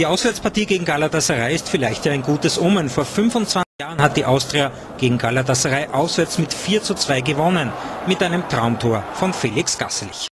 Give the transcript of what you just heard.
Die Auswärtspartie gegen Galatasaray ist vielleicht ja ein gutes Omen. Vor 25 Jahren hat die Austria gegen Galatasaray auswärts mit 4 zu 2 gewonnen. Mit einem Traumtor von Felix Gasselich.